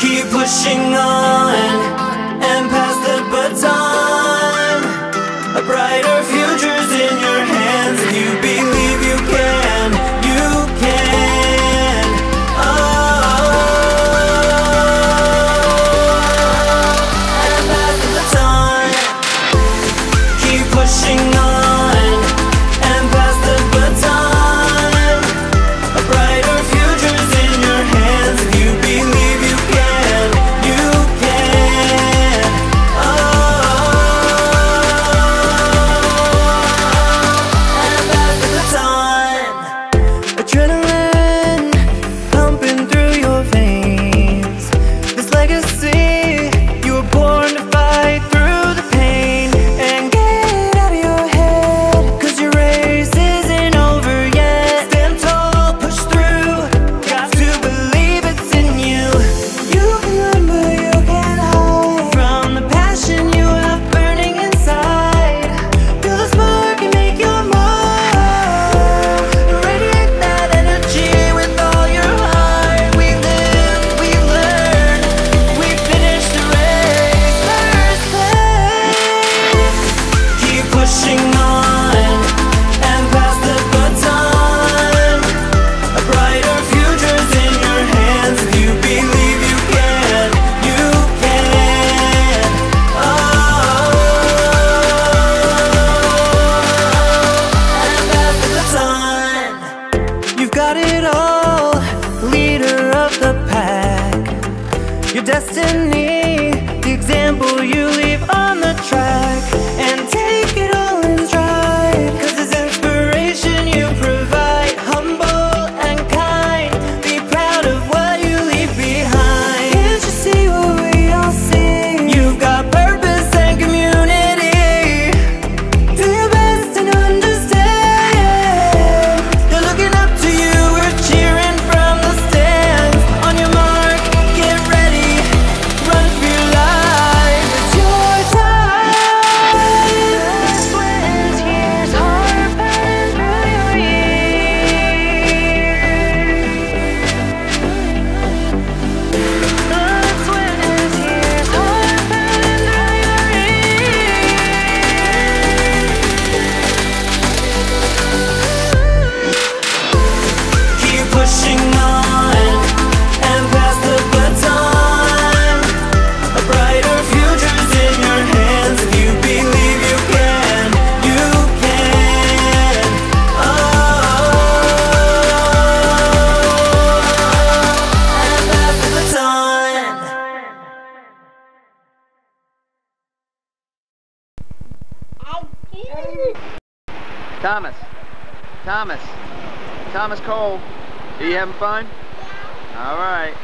keep pushing on. destiny. Thomas. Thomas. Thomas Cole. Are you having fun? Yeah. All right.